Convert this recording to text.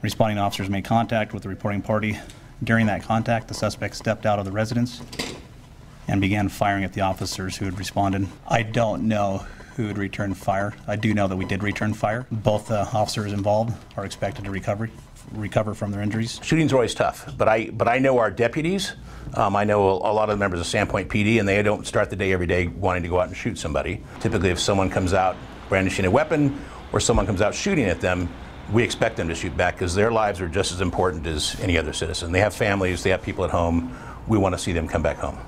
Responding officers made contact with the reporting party. During that contact, the suspect stepped out of the residence and began firing at the officers who had responded. I don't know who had returned fire. I do know that we did return fire. Both uh, officers involved are expected to recover, recover from their injuries. Shootings are always tough, but I but I know our deputies. Um, I know a, a lot of the members of Sandpoint PD, and they don't start the day every day wanting to go out and shoot somebody. Typically, if someone comes out brandishing a weapon or someone comes out shooting at them, we expect them to shoot back because their lives are just as important as any other citizen. They have families, they have people at home. We want to see them come back home.